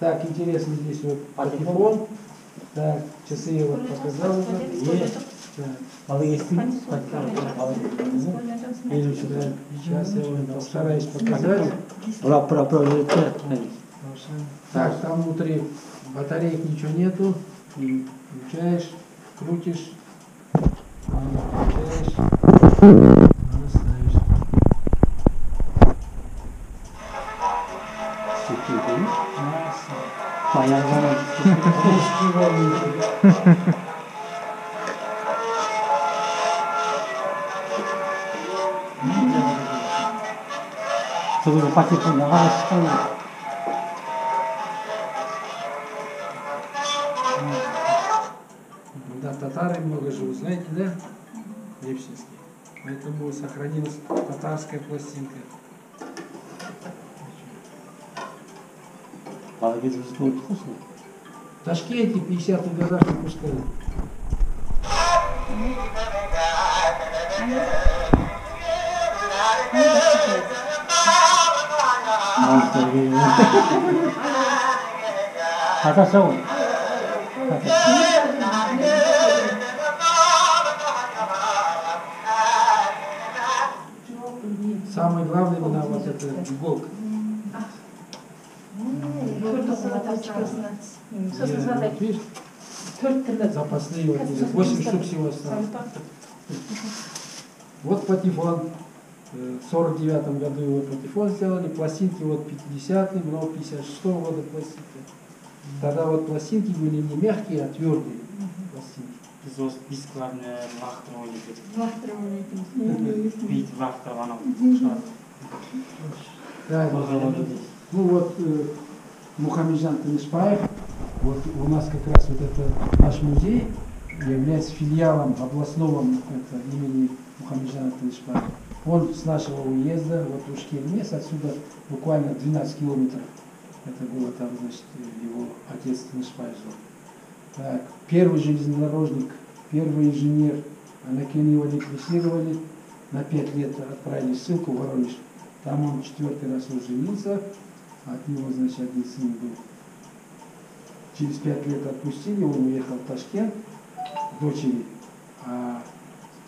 Так, интересно, здесь вот патефон. Так, часы я вот показал уже. Есть. Так, Малый есть? Фильм? или сюда. Сейчас я вам постараюсь показать. Про, про, про, про, Так, там внутри батареек ничего нету. И Включаешь, крутишь, включаешь, потерпевала, что ли. Да, татары много живут, знаете, да? Лепсинские. Поэтому сохранилась татарская пластинка. А ведь уже вкусно. В Ташкенте 50-х годах выпускали. 아, 저기. 가사 써. Самое главное именно вот эта иголка. Я, вот видишь, запасные вот эти, 8 штук всего осталось. Вот патефон. В 49 году его патефон сделали, пластинки вот 50-м, но 56 -го года пластинки. Тогда вот пластинки были не мягкие, а твердые пластинки. Biz o disklarni vaqtini o'ynaymiz. Bit vaqti mana Да, ну вот э, Мухамеджан Танишпаев, вот у нас как раз вот это наш музей является филиалом областного это, имени Мухамеджана Танишпаева. Он с нашего уезда, вот Ушкельмес, отсюда буквально 12 километров. Это было там, значит, его отец Танишпаев жил. Так, первый железнодорожник, первый инженер, Анакен его репрессировали, на пять лет отправили ссылку в Воронеж. Там он четвертый раз уже женился, от него, значит, один сын был. Через пять лет отпустили, он уехал в Ташкент дочери.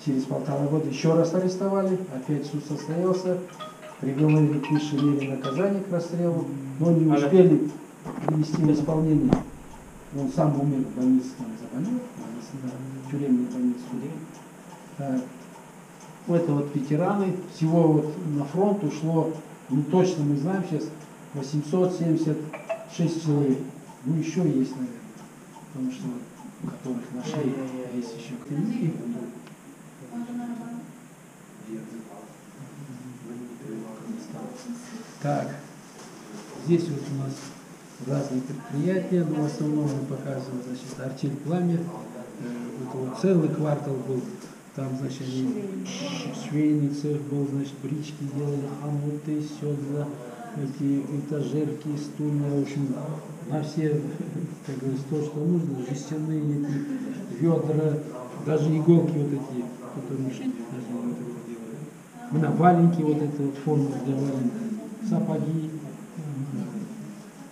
Через полтора года еще раз арестовали, опять суд состоялся, приговорили к высшей мере наказания к расстрелу, но не успели привести в исполнение. Он сам умер в больнице, там заболел, в тюремной больнице. Так. Это вот ветераны. Всего вот на фронт ушло, ну точно мы знаем сейчас, 876 человек. Ну еще есть, наверное. Потому что которых нашли, а есть еще Так, здесь вот у нас разные предприятия, но в основном мы показываем, значит, артель пламя. Это вот целый квартал был. Там, значит, они швейный цех был, значит, брички делали, хомуты, седла, эти этажерки, стулья, в общем, на все, как говорится, то, что нужно, жестяные эти ведра, даже иголки вот эти, которые мы шили, даже вот это делали. Мы на валенки вот эту вот форму для валенок, сапоги.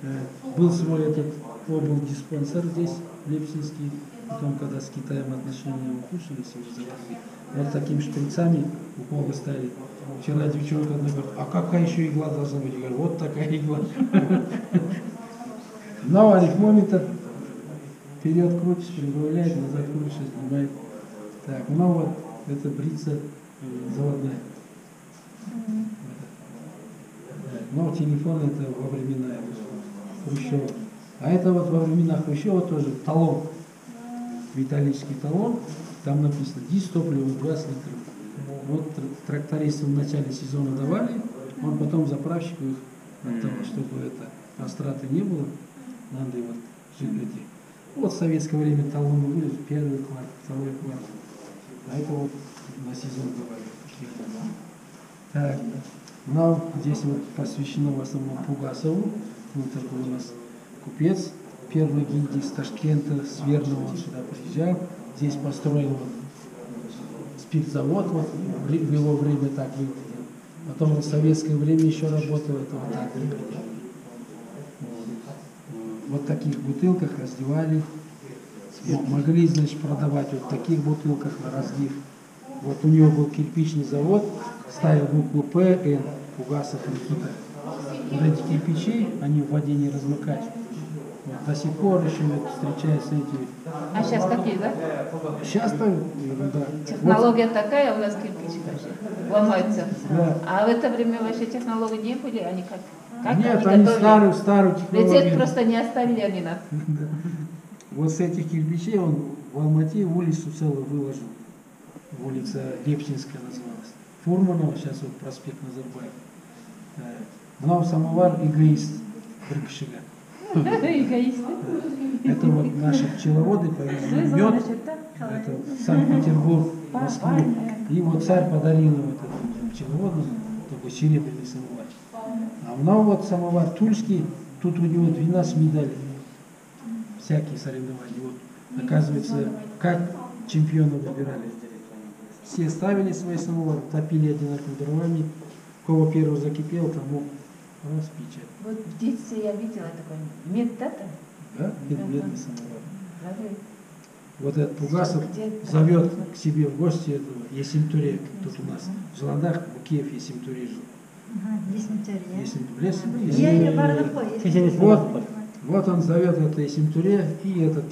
Э, Был свой этот обл диспансер здесь, Лепсинский. Потом, когда с Китаем отношения ухудшились, закрыли. Вот такими шприцами уколы стали. Вчера девчонка одна говорит, а какая еще игла должна быть? Я говорю, вот такая игла. Но арифмометр вперед крутишь, прибавляет, назад крутишь, снимает. Так, ну вот, это брица э, заводная. Но телефон это во времена Хрущева. А это вот во времена Хрущева тоже талон, металлический талон, там написано дистопливо 20 литров. Вот тр- трактористам в начале сезона давали, он потом заправщику их отдавал, чтобы это растраты не было, надо жить эти. Вот в советское время талоны были, первый кварт, второй кварт. А это вот на сезон давали. Так, нам здесь вот посвящено в основном Пугасову. Вот такой у нас купец, первый гильдии из Ташкента, с Верного он сюда приезжал. Здесь построил вот спиртзавод, вот в в его время так выглядел. Потом в советское время еще работал, это вот так. Вот. вот таких бутылках раздевали. М- Могли, значит, продавать вот в таких бутылках на разлив. Вот у него был кирпичный завод, ставил букву П, Н, Пугасов, Никита. Вот эти кирпичи, они в воде не размыкать. Вот до сих пор еще вот встречаются эти. А сейчас какие, да? Сейчас там ерунда. Технология такая у нас кирпичи вообще ломаются. Да. А в это время вообще технологии не были, они как? Как Нет, они они готовили? старую, старую Рецепт технологию. просто не оставили они. Да. Вот с этих кирпичей он в Алмате улицу целую выложил. Улица Лепчинская называлась. Фурманова, сейчас вот проспект Назарбаев. Э, Мынау самовар эгоист Брыкшига. Эгоисты. Это вот наши пчеловоды повезли мед, это Санкт-Петербург, Москву. И вот царь подарил им этот пчеловоду, такой серебряный самовар. А мынау вот самовар тульский, тут у него 12 медалей. Всякие соревнования. Вот, оказывается, как чемпиона выбирали. Все ставили свои самовары, топили одинаковыми дровами. У кого первый закипел, тому распичать. Вот в детстве я видела такой мед, да? Медный самовар. Разве? Вот этот Пугасов зовет к себе в гости этого Есимтуре. Тут у нас в Желандах, у Киев Есимтуре жил. Вот, вот он зовет это Есимтуре, и этот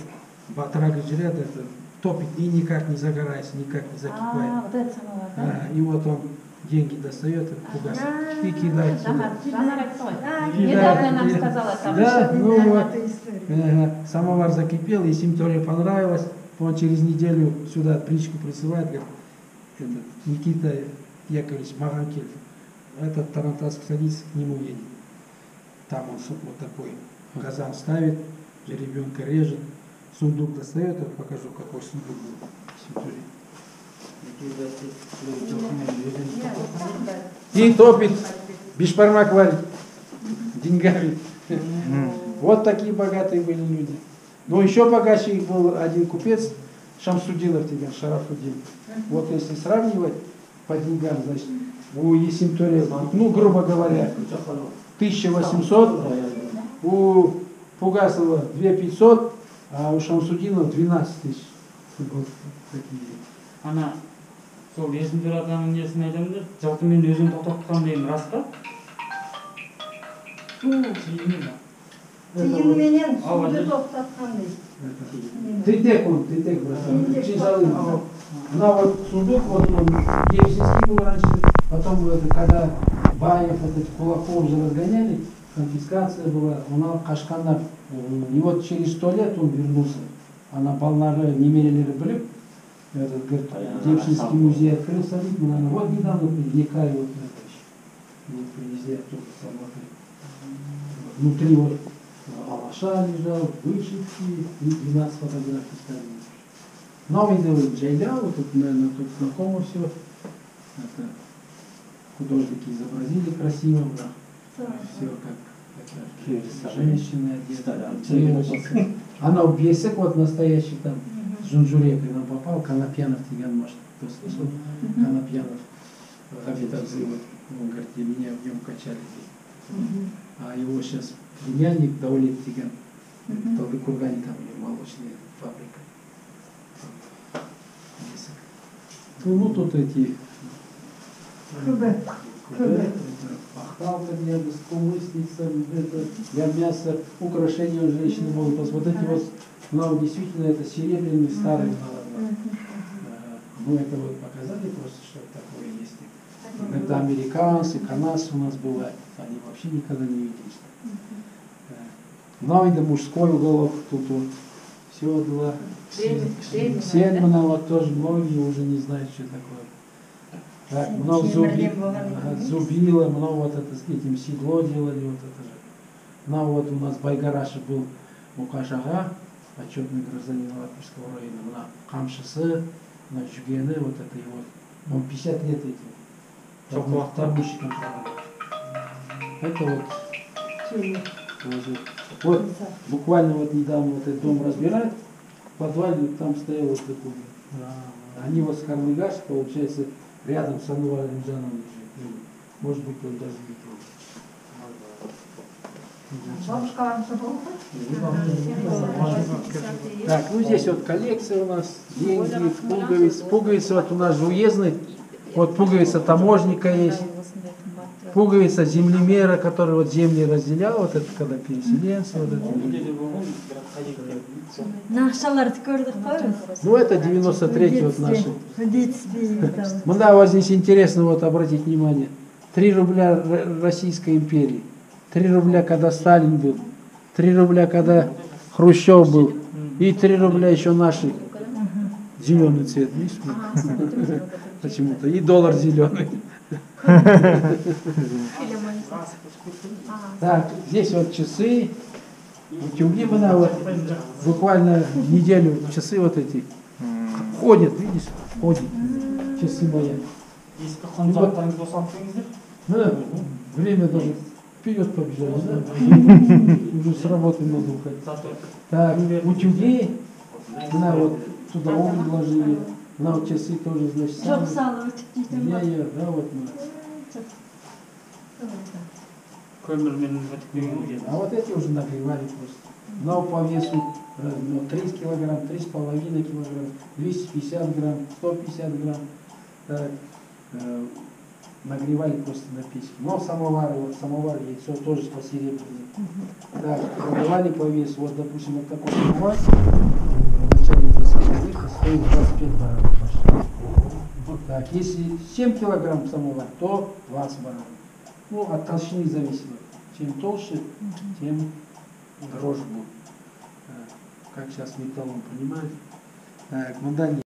Батрак жрет, это топит и никак не загорается, никак не А, закипает. вот этот самовар, да? А, и вот он деньги достает, этот Пугасов, и кидает сюда. А. Недавно нам сказала там. Да, ну вот. Самовар закипел, и Симторе понравилось. Он через неделю сюда притчку присылает, говорит, этот, Никита Яковлевич Маганкель, этот Тарантаск садится, к нему едет. Там он вот такой казан ставит, ребенка режет, сундук достает, я покажу, какой сундук был. И топит, бешбармак варит деньгами. Вот такие богатые были люди. Но еще богаче их был один купец, Шамсудинов Тиган, Шарафудин. Вот если сравнивать по деньгам, значит, у Есимторе, ну, грубо говоря, 1800, у Пугасова 2500, а у Шамсудинова 12 тысяч. Вот такие. ана сол есімдер адамның несін айтамын да жалпы мен өзім тоқтатқан деймін рас па тиынменен суды тоқтатқан дейді Тритек он, тритек просто. Тритек Чижалын. просто. На вот сундук, вот он, Ельцинский был раньше, потом это, когда Баев, этот Кулаков уже разгоняли, конфискация была, у нас Кашканар. И вот через сто лет он вернулся. Ана балнары немерелері біліп, этот, говорит, Депшинский музей открылся, видно, наверное, вот недавно Никай вот это еще. Вот привезли оттуда с Алматы. Внутри вот Алаша лежал, вышивки и 12 фотографий ставили. Новый делают Джейляу, тут, наверное, тут знакомо все. Это художники изобразили красиво, да. Все как это, женщины одеты. Она в бесик вот настоящий там, с Жунжурекой нам попал, Конопьянов Тиган, может, кто слышал? Конопьянов, Габитабзы, вот, он говорит, «И меня в нем качали здесь. А его сейчас племянник Даулет Тиган, в Талдыкургане там него молочная фабрика. Ну, ну, тут эти күбі это, для скумысница, это для мяса, украшения у женщины могут. Вот эти вот, ну, действительно, это серебряный старый налог. Ну, это вот показали просто, что такое есть. Это американцы, канадцы у нас бывают, они вообще никогда не видели. Ну, это мужской уголок, тут вот средний, Сельмана, вот тоже многие уже не знают, что такое. Так, много зуби, не зубило, много вот это с этим седло делали, вот это же. Ну вот у нас в Байгараша был Мукашага, почетный гражданин Лапушского района, на Камшысы, на Жугены, вот это его, он 50 лет этим. Работал. Это вот. Вот буквально вот недавно вот этот дом разбирают, в подвале там стоял вот такой. а, Они вот с Карлыгаш, получается, рядом с лежит. Ну, Может быть, он даже видел. Бабушка забыла? Так, ну здесь вот коллекция у нас, деньги, пуговицы. Пуговицы вот у нас же уездные. Вот пуговица таможника есть. Пуговица землемера, который вот земли разделял, вот это когда переселенцы, вот это. Ну это 93 вот наши. Там. Ну да, вот здесь интересно вот обратить внимание. 3 рубля Российской империи, 3 рубля, когда Сталин был, 3 рубля, когда Хрущев был, и 3 рубля еще наши. Зеленый цвет, видишь? Почему-то. И доллар зеленый. Так, здесь вот часы. Утюги мы на вот буквально неделю часы вот эти ходят, видишь, ходят часы босаттыңыздар Ну, время даже вперед побежали, да? Уже с работы надо уходить. Так, утюги, на вот туда уголь вложили, на вот часы тоже, значит, Жоқ сами. салып өтіп дейтін Я, ба? я, да, вот мы. көмірмен бітіп А вот эти уже нагревали просто. Но по весу э, ну, 30 килограмм, 3,5 килограмм, 250 грамм, 150 грамм. Так, э, нагревали просто на печке. Но самовары, вот самовар яйцо тоже по серебряной. Так, нагревали по весу. Вот, допустим, вот такой самовар в начале 20 века стоит 25 баранов. Так, если 7 килограмм самовар, то 20 баранов. Ну, от толщины зависит. Чем толще, тем дороже будет. Так, Как сейчас металлом понимаете. Так, ну дальше.